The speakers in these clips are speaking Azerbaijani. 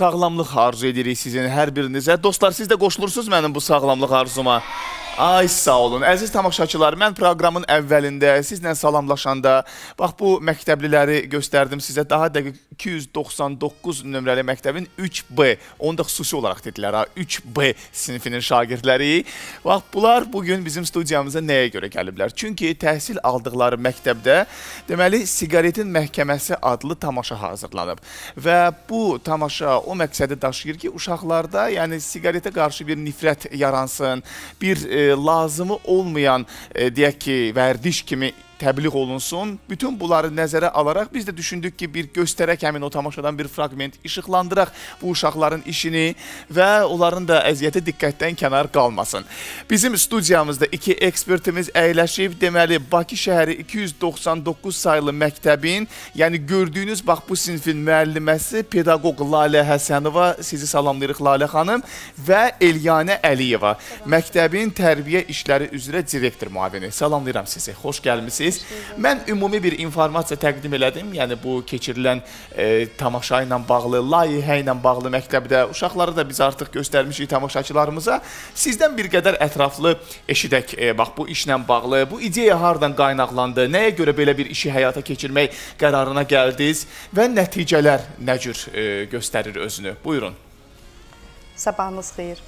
sağlamlıq arzu edirik sizin hər birinizə. Dostlar, siz də qoşulursunuz mənim bu sağlamlıq arzuma. Ay sağ olun. Əziz tamaşaçılar, mən proqramın əvvəlində sizlə salamlaşanda bax bu məktəbliləri göstərdim sizə. Daha dəqiq 299 nömrəli məktəbin 3B, onu da xüsusi olaraq dedilər ha, 3B sinifinin şagirdləri. Bax bunlar bu gün bizim studiyamıza nəyə görə gəliblər? Çünki təhsil aldıqları məktəbdə deməli siqaretin məhkəməsi adlı tamaşa hazırlanıb və bu tamaşa o məqsədi daşıyır ki, uşaqlarda yəni siqaretə qarşı bir nifrət yaransın, bir e, lazımı olmayan e, deyək ki, vərdiş kimi təbliğ olunsun. Bütün bunları nəzərə alaraq biz də düşündük ki, bir göstərək həmin o tamaşadan bir fraqment, işıqlandıraq bu uşaqların işini və onların da əziyyəti diqqətdən kənar qalmasın. Bizim studiyamızda iki ekspertimiz əyləşib, deməli Bakı şəhəri 299 saylı məktəbin, yəni gördüyünüz bax bu sinifin müəlliməsi pedaqoq Lalə Həsənova, sizi salamlayırıq Lalə xanım və Elyanə Əliyeva, məktəbin tərbiyə işləri üzrə direktor müavini. Salamlayıram sizi. Xoş gəlmisiniz istəyirsiniz. Mən ümumi bir informasiya təqdim elədim. Yəni bu keçirilən e, tamaşa ilə bağlı, layihə ilə bağlı məktəbdə uşaqları da biz artıq göstərmişik tamaşaçılarımıza. Sizdən bir qədər ətraflı eşidək e, bax bu işlə bağlı. Bu ideya hardan qaynaqlandı? Nəyə görə belə bir işi həyata keçirmək qərarına gəldiniz və nəticələr nə cür e, göstərir özünü? Buyurun. Sabahınız xeyir.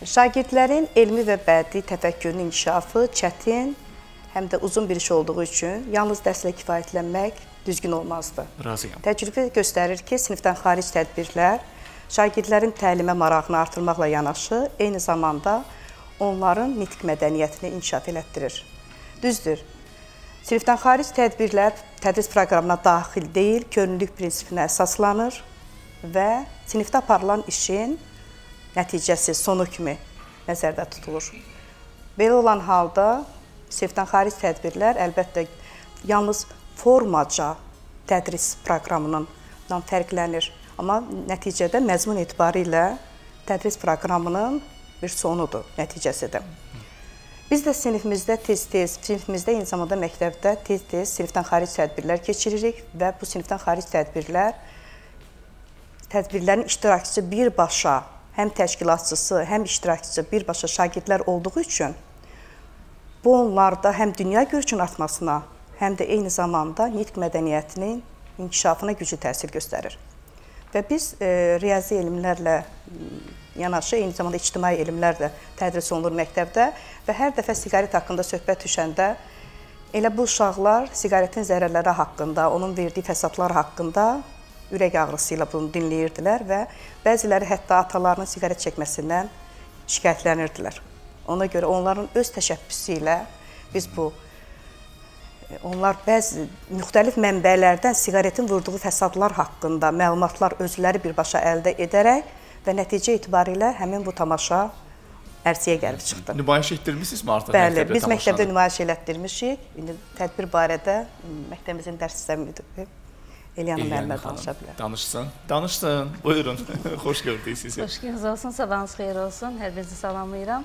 Şagirdlərin elmi və bədii təfəkkürünün inkişafı çətin həm də uzun bir iş olduğu üçün yalnız dərslə kifayətlənmək düzgün olmazdı. Razıyam. Təcrübə göstərir ki, sinifdən xaric tədbirlər şagirdlərin təlimə marağını artırmaqla yanaşı, eyni zamanda onların nitq mədəniyyətini inkişaf elətdirir. Düzdür, sinifdən xaric tədbirlər tədris proqramına daxil deyil, könüllülük prinsipinə əsaslanır və sinifdə aparılan işin nəticəsi, sonu kimi nəzərdə tutulur. Belə olan halda Sefdən xaric tədbirlər əlbəttə yalnız formaca tədris proqramından fərqlənir. Amma nəticədə məzmun etibarı ilə tədris proqramının bir sonudur, nəticəsidir. Biz də sinifimizdə tez-tez, sinifimizdə eyni zamanda məktəbdə tez-tez sinifdən xaric tədbirlər keçiririk və bu sinifdən xaric tədbirlər tədbirlərin iştirakçısı birbaşa, həm təşkilatçısı, həm iştirakçısı birbaşa şagirdlər olduğu üçün Bu onlarda həm dünya görüşünün artmasına, həm də eyni zamanda nitq mədəniyyətinin inkişafına güclü təsir göstərir. Və biz e, riyazi elmlərlə yanaşı, eyni zamanda ictimai elmlər də tədris olunur məktəbdə və hər dəfə siqaret haqqında söhbət düşəndə elə bu uşaqlar siqaretin zərərləri haqqında, onun verdiyi fəsadlar haqqında ürək ağrısı ilə bunu dinləyirdilər və bəziləri hətta atalarının siqaret çəkməsindən şikayətlənirdilər. Ona görə onların öz təşəbbüsü ilə biz bu onlar bəzi müxtəlif mənbələrdən siqaretin vurduğu fəsadlar haqqında məlumatlar özləri birbaşa əldə edərək və nəticə etibarilə həmin bu tamaşa ərsəyə gəlib çıxdı. Nümayiş etdirmisinizmi artıq Bəli, məktəbdə biz tamaşanı? məktəbdə nümayiş elətdirmişik. İndi tədbir barədə məktəbimizin dərs sistemi müdiri Eliyana müəllimə danışa bilər. Danışsın. Danışsın. Buyurun. Xoş gördük sizi. Xoş gördünüz olsun. Sabahınız xeyir olsun. Hər birinizi salamlayıram.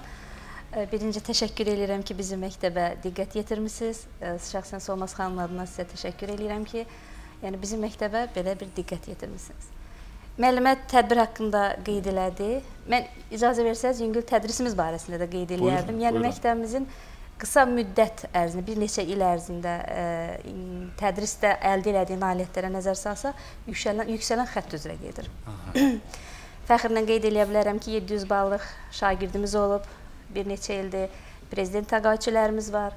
Birinci təşəkkür edirəm ki, bizim məktəbə diqqət yetirmisiniz. Şəxsən Solmaz xanım adına sizə təşəkkür edirəm ki, yəni bizim məktəbə belə bir diqqət yetirmisiniz. Müəllimə tədbir haqqında qeyd elədi. Mən icazə versəz, yüngül tədrisimiz barəsində də qeyd eləyərdim. Yəni buyurun. məktəbimizin qısa müddət ərzində, bir neçə il ərzində ə, tədrisdə əldə elədiyi nailiyyətlərə nəzər salsa, yüksələn, yüksələn xətt üzrə gedir. Fəxrlə qeyd eləyə bilərəm ki, 700 ballıq şagirdimiz olub bir neçə ildir prezident təqaüdçülərimiz var.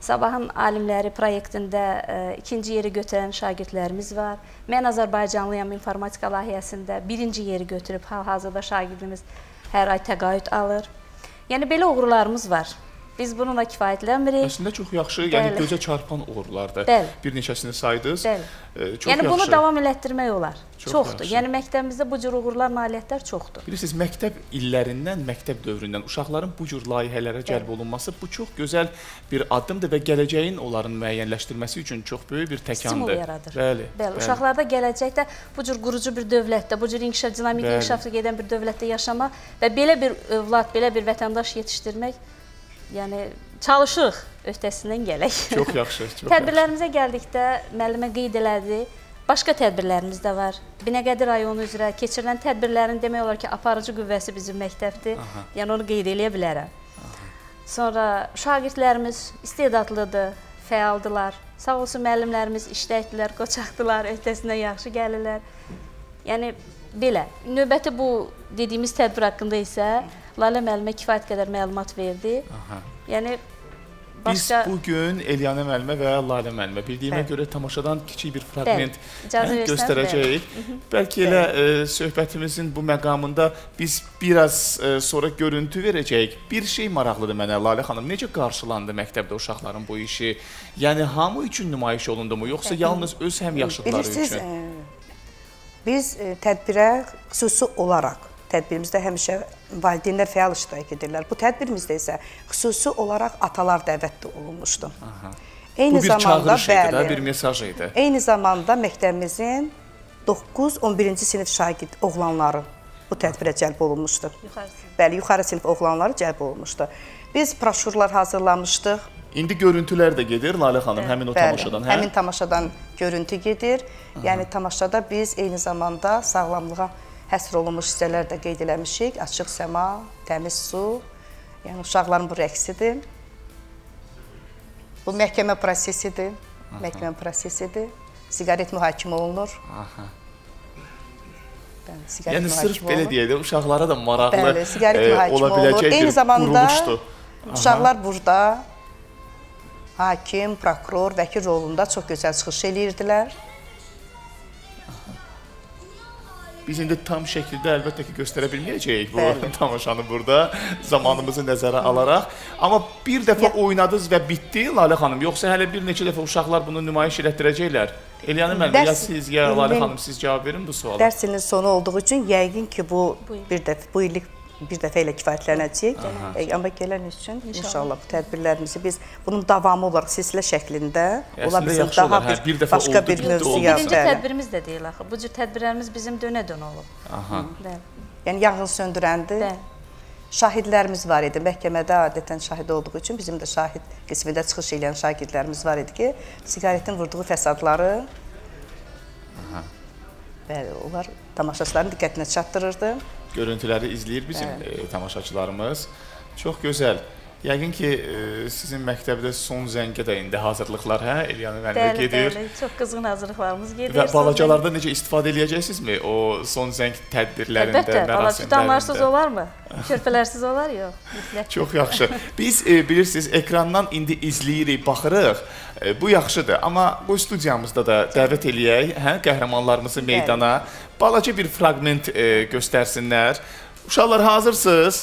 Sabahın alimləri proyektində ə, e, ikinci yeri götürən şagirdlərimiz var. Mən Azərbaycanlıyam informatika layihəsində birinci yeri götürüb hal-hazırda şagirdimiz hər ay təqaüd alır. Yəni belə uğurlarımız var. Biz bununla kifayətlənmirik. Əslində çox yaxşı, yəni Bəli. yəni gözə çarpan uğurlardır. Bəli. Bir neçəsini saydınız. Bəli. E, çox yəni yaxşı. bunu davam elətdirmək olar. Çox çoxdur. Yaxşı. Yəni məktəbimizdə bu cür uğurlar, nailiyyətlər çoxdur. Bilirsiniz, məktəb illərindən, məktəb dövründən uşaqların bu cür layihələrə cəlb Bəli. olunması bu çox gözəl bir addımdır və gələcəyin onların müəyyənləşdirməsi üçün çox böyük bir təkandır. Stimul yaradır. Bəli. Bəli. Bəli. Uşaqlarda gələcəkdə bu cür qurucu bir dövlətdə, bu cür inkişaf, dinamik inkişaflı gedən bir dövlətdə yaşamaq və belə bir övlad, belə bir vətəndaş yetişdirmək yəni çalışırıq öhdəsindən gələk. Çox yaxşı, çox Tədbirlərimizə yaxşı. gəldikdə müəllimə qeyd elədi, başqa tədbirlərimiz də var. Binəqədi rayonu üzrə keçirilən tədbirlərin demək olar ki, aparıcı qüvvəsi bizim məktəbdir. Aha. Yəni onu qeyd eləyə bilərəm. Aha. Sonra şagirdlərimiz istedadlıdır, fəaldılar. Sağ olsun müəllimlərimiz işləkdilər, qoçaqdılar, öhdəsindən yaxşı gəlirlər. Yəni belə. Növbəti bu dediyimiz tədbir haqqında isə Lalə müəllimə kifayət qədər məlumat verdi. Aha. Yəni Başqa... Biz bu gün Eliyanə müəllimə və Lalə müəllimə bildiyimə Bəli. görə tamaşadan kiçik bir fraqment hə, göstərəcəyik. Bəlkə elə ə, e, söhbətimizin bu məqamında biz biraz e, sonra görüntü verəcəyik. Bir şey maraqlıdır mənə Lalə xanım, necə qarşılandı məktəbdə uşaqların bu işi? Yəni hamı üçün nümayiş olundumu, yoxsa Bəli. yalnız öz həmyaşıdları üçün? Bilirsiniz, ə, biz ə, tədbirə xüsusi olaraq tədbirimizdə həmişə valideynlər fəal iştirak edirlər. Bu tədbirimizdə isə xüsusi olaraq atalar dəvət olunmuşdu. Aha. Eyni Bu bir zamanda bəli, da, bir mesaj idi. Eyni zamanda məktəbimizin 9-11-ci sinif şagird oğlanları bu tədbirə cəlb olunmuşdu. Yuxarı sinif. Bəli, yuxarı sinif oğlanları cəlb olunmuşdu. Biz broşurlar hazırlamışdıq. İndi görüntülər də gedir Lalə xanım, həmin o Bəli, tamaşadan, hə? Həmin tamaşadan görüntü gedir. Yəni tamaşada biz eyni zamanda sağlamlığa həsr olunmuş hissələr də qeyd eləmişik. Açıq səma, təmiz su, yəni uşaqların bu rəqsidir. Bu məhkəmə prosesidir. Aha. Məhkəmə prosesidir. Siqaret mühakimə olunur. Aha. Bəli, siqaret yəni sırf belə deyək uşaqlara da maraqlı Bəli, siqaret e, ola biləcək Eyni zamanda uşaqlar burada hakim, prokuror, vəkil rolunda çox gözəl çıxış eləyirdilər. Biz indi tam şəkildə əlbəttə ki, göstərə bilməyəcəyik bu Bəli. tamaşanı burada zamanımızı nəzərə alaraq. Amma bir dəfə oynadınız və bitdi Lalə xanım, yoxsa hələ bir neçə dəfə uşaqlar bunu nümayiş elətdirəcəklər? Elyanə müəllimə, ya siz, ya Lalə xanım siz cavab verin bu suala. Dərs ilinin sonu olduğu üçün yəqin ki, bu bir dəfə bu illik bir dəfə ilə kifayətlənəcəyik. E, amma gələn üçün inşallah. inşallah bu tədbirlərimizi biz bunun davamı olaraq silsilə şəklində ola bilsin daha bir, hə, bir başqa oldu, bir mövzuya. Birinci tədbirimiz də deyil axı. Bu cür tədbirlərimiz bizim dönə-dönə olub. Aha. Bəli. Yəni yanğın söndürəndir. Bəli. Şahidlərimiz var idi. Məhkəmədə adətən şahid olduğu üçün bizim də şahid qismində çıxış edən şagirdlərimiz var idi ki, siqaretin vurduğu fəsadları Aha. Bəli, onlar tamaşaçıların diqqətinə çatdırırdı görüntüləri izləyir bizim e, tamaşaçılarımız. Çox gözəl. Yəqin ki, e, sizin məktəbdə son zəngə də indi hazırlıqlar, hə, Elyanə müəllimə gedir. Bəli, çox qızğın hazırlıqlarımız gedir. Və balacalarda necə istifadə eləyəcəksinizmi o son zəng tədbirlərində, Əlbəttə, mərasimlərində? Əlbəttə, tutanlarsız olarmı? Körpələrsiniz olar, yox. Çox yaxşı. Biz e, bilirsiniz, ekrandan indi izləyirik, baxırıq. E, bu yaxşıdır, amma bu studiyamızda da dəvət eləyək, hə, qəhrəmanlarımızı meydana. Balaca bir fraqment e, göstərsinlər. Uşaqlar hazırsınız?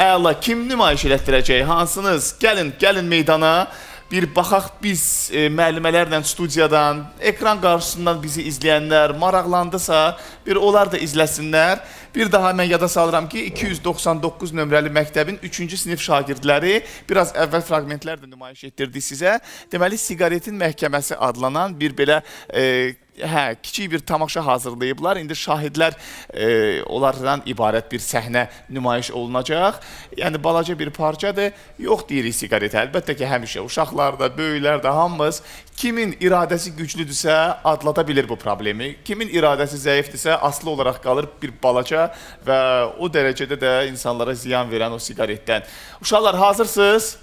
Əla, kim nümayiş elətdirəcək? Hansınız? Gəlin, gəlin meydana. Bir baxaq biz e, müəllimələrlə studiyadan, ekran qarşısından bizi izləyənlər maraqlandısa, bir onlar da izləsinlər. Bir daha mən yada salıram ki, 299 nömrəli məktəbin 3-cü sinif şagirdləri biraz əvvəl fraqmentlər də nümayiş etdirdik sizə. Deməli, Siqaretin Məhkəməsi adlanan bir belə e, hə, kiçik bir tamaşa hazırlayıblar. İndi şahidlər e, onlardan ibarət bir səhnə nümayiş olunacaq. Yəni balaca bir parçadır. Yox deyirik siqaret. Əlbəttə ki, həmişə uşaqlar da, böyüklər də hamımız kimin iradəsi güclüdürsə adlada bilir bu problemi. Kimin iradəsi zəifdirsə aslı olaraq qalır bir balaca və o dərəcədə də insanlara ziyan verən o siqaretdən. Uşaqlar hazırsınız?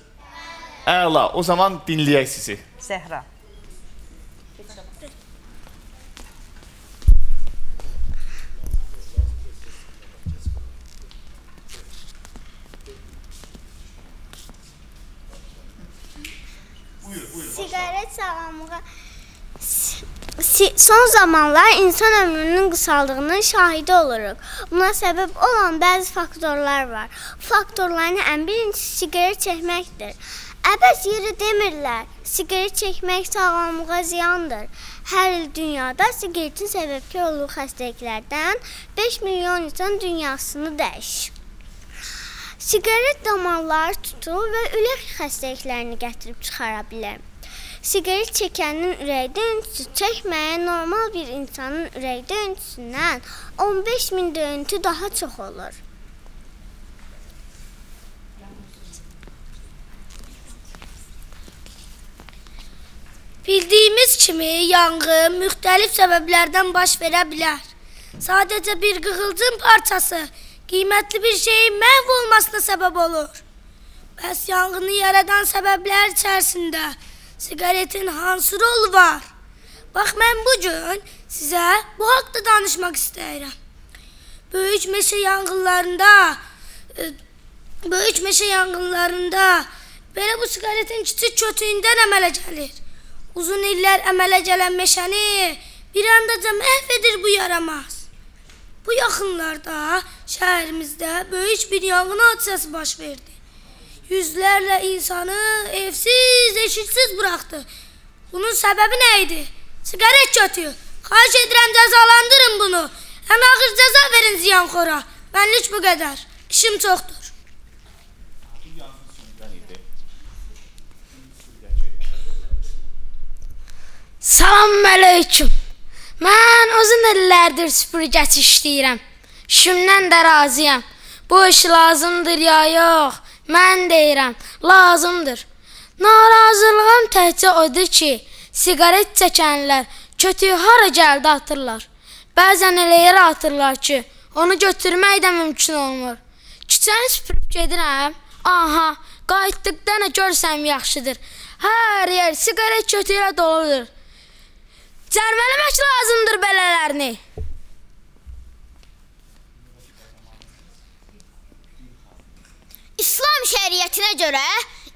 Əla. O zaman dinləyək sizi. Zəhra. Siqaret sağlamlığa son zamanlar insan ömrünün qısaldığının şahidi oluruq. Buna səbəb olan bəzi faktorlar var. Faktorların ən birincisi siqaret çəkməkdir. Əbəs yeri demirlər, siqaret çəkmək sağlamlığa ziyandır. Hər il dünyada siqaretin səbəbkar olduğu xəstəliklərdən 5 milyon insan dünyasını dəyişir. Siqaret damarları tutur və ürək xəstəliklərini gətirib çıxara bilər. Siqaret çəkənin ürək döyüntüsü çəkməyən normal bir insanın ürək döyüntüsündən 15 min döyüntü daha çox olur. Bildiyimiz kimi yanğın müxtəlif səbəblərdən baş verə bilər. Sadəcə bir qığılcım parçası qiymətli bir şeyin məhv olmasına səbəb olur. Bəs yanğını yaradan səbəblər içərisində siqaretin hansı rolu var? Bax mən bu gün sizə bu haqqda danışmaq istəyirəm. Böyük meşə yanğınlarında e, böyük meşə yanğınlarında belə bu siqaretin kiçik kötüyündən əmələ gəlir. Uzun illər əmələ gələn meşəni bir andaca məhv edir bu yaramaz. Bu yaxınlarda şəhərimizdə böyük bir yanğın hadisəsi baş verdi. Yüzlərlə insanı evsiz, eşiksiz buraxdı. Bunun səbəbi nə idi? Siqaret kötüyü. Xahiş edirəm cəzalandırın bunu. Ən ağır cəza verin ziyanxora. Mənlik bu qədər. İşim çoxdur. Salam aleyküm. Mən uzun illərdir süpürgəçi işləyirəm. İşimdən də razıyam. Bu iş lazımdır ya yox? Mən deyirəm, lazımdır. Narazılığım təkcə odur ki, siqaret çəkənlər kötüyü hara gəldi atırlar. Bəzən elə yerə atırlar ki, onu götürmək də mümkün olmur. Küçəni süpürüb gedirəm. Aha, qayıtdıqda nə görsəm yaxşıdır. Hər yer siqaret kötüylə doludur. Cərmələmək lazımdır belələrini. İslam şəriətinə görə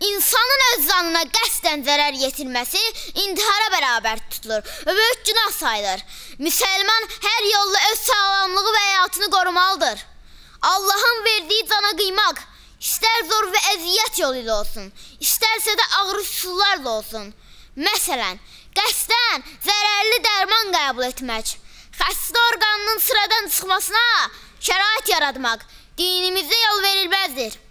insanın öz canına qəsdən zərər yetirməsi intihara bərabər tutulur və böyük günah sayılır. Müsəlman hər yolla öz sağlamlığı və həyatını qorumalıdır. Allahın verdiyi cana qıymaq istər zor və əziyyət yolu ilə olsun, istərsə də ağır üsullarla olsun. Məsələn, qəsdən zərərli dərman qəbul etmək, xəstə orqanının sıradan çıxmasına şərait yaratmaq dinimizdə yol verilməzdir.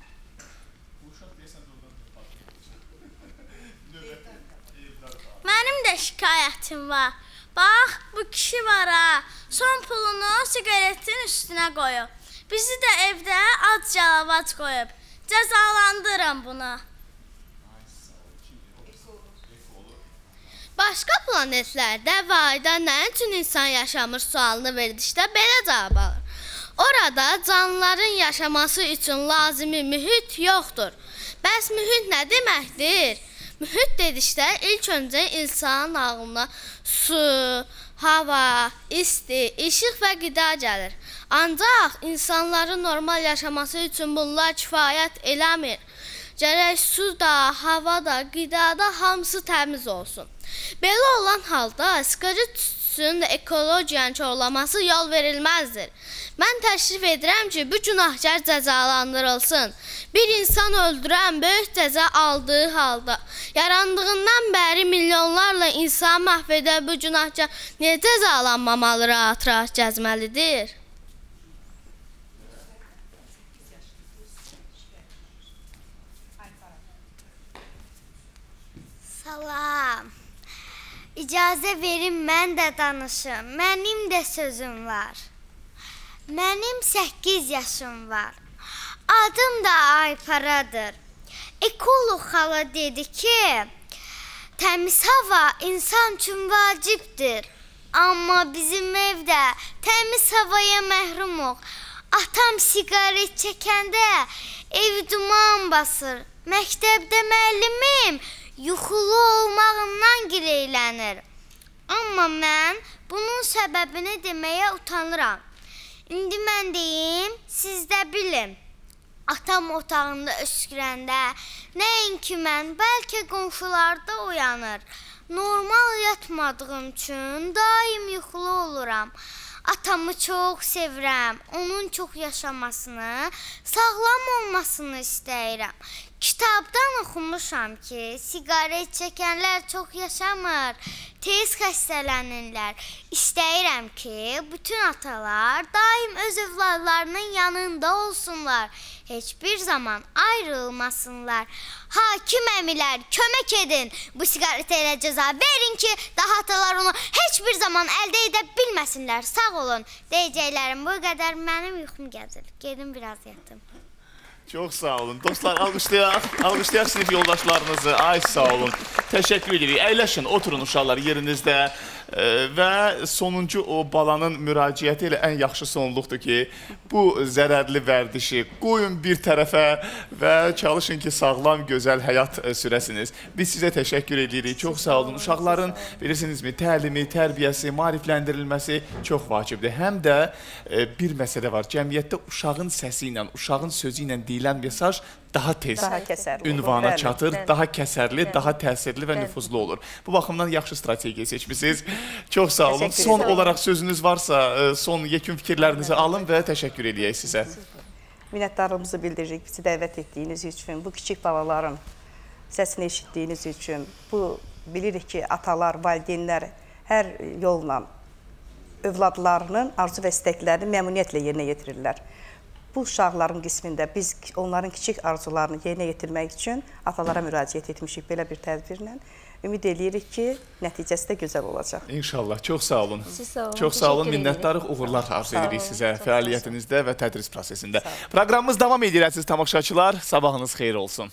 Mənim də şikayətim var. Bax, bu kişi var ha. Son pulunu siqaretin üstünə qoyub. Bizi də evdə ac cəlavac qoyub. Cəzalandırın bunu. Başqa planetlərdə və ayda nə üçün insan yaşamır sualını verdikdə belə cavab alır. Orada canlıların yaşaması üçün lazımi mühit yoxdur. Bəs mühit nə deməkdir? Mühit dedikdə ilk öncə insanın ağlına su, hava, isti, işıq və qida gəlir. Ancaq insanların normal yaşaması üçün bunlar kifayət eləmir. Gərək su da, hava da, qida da hamısı təmiz olsun. Belə olan halda siqaret tütüsünün ekologiyanın korlaması yol verilməzdir. Mən təklif edirəm ki, bu günahkar cəzalandırılsın. Bir insan öldürən böyük cəza aldığı halda yarandığından bəri milyonlarla insan məhv edən bu günahkar niyə cəzalanmamalı, rahat-rahat gəzməlidir? Salam. İcazə verin mən də danışım. Mənim də sözüm var. Mənim 8 yaşım var. Adım da Ayparadır. Ekoloq xala dedi ki, təmiz hava insan üçün vacibdir. Amma bizim evdə təmiz havaya məhrumuq. Atam siqaret çəkəndə ev duman basır. Məktəbdə müəllimim yuxulu olmağımdan gileylənir. Amma mən bunun səbəbini deməyə utanıram. İndi mən deyim, siz də bilin. Atam otağında öskürəndə nəinki mən, bəlkə qonşular da oyanır. Normal yatmadığım üçün daim yuxulu oluram. Atamı çox sevirəm. Onun çox yaşamasını, sağlam olmasını istəyirəm. Kitabdan oxumuşam ki, siqaret çəkənlər çox yaşamır, tez xəstələnirlər. İstəyirəm ki, bütün atalar daim öz övladlarının yanında olsunlar. Heç bir zaman ayrılmasınlar. Hakim əmilər, kömək edin. Bu siqaretə elə cəza verin ki, daha atalar onu heç bir zaman əldə edə bilməsinlər. Sağ olun. Deyəcəklərim bu qədər. Mənim yuxum gəlir. Gedim biraz yatım. Çox sağ olun. Dostlar, alqışlayaq, alqışlayaq sinif yoldaşlarınızı. Ay sağ olun. Təşəkkür edirik. Əyləşin, oturun uşaqlar yerinizdə və sonuncu o balanın müraciəti ilə ən yaxşı sonluqdur ki, bu zərərli vərdişi qoyun bir tərəfə və çalışın ki, sağlam, gözəl həyat e, sürəsiniz. Biz sizə təşəkkür edirik. Çox sağ olun. Uşaqların bilirsinizmi, təlimi, tərbiyəsi, maarifləndirilməsi çox vacibdir. Həm də e, bir məsələ var. Cəmiyyətdə uşağın səsi ilə, uşağın sözü ilə deyilən mesaj daha tez Daha olur, ünvana bəli, çatır, bəli. daha kəsərli, Bəli. daha təsirli və Bəli. nüfuzlu olur. Bu baxımdan yaxşı strategiya seçmisiniz. Çox sağ olun. Təşəkkür Son olaraq sözünüz varsa, e, son yekun fikirlərinizi alın və təşəkkür edək sizə. Minnətdarlığımızı bildiririk bizi dəvət etdiyiniz üçün, bu kiçik balaların səsini eşitdiyiniz üçün, bu bilirik ki, atalar, valideynlər hər yolla övladlarının arzu və istəklərini məmnuniyyətlə yerinə yetirirlər. Bu uşaqların qismində biz onların kiçik arzularını yerinə yetirmək üçün atalara müraciət etmişik belə bir tədbirlə. Ümid eləyirik ki, nəticəsi də gözəl olacaq. İnşallah. Çox sağ olun. Siz sağ olun, Çox sağ olun. Minnətdarıq, uğurlar arzu edirik sizə fəaliyyətinizdə və tədris prosesində. Proqramımız davam edir əziz tamaşaçılar. Sabahınız xeyir olsun.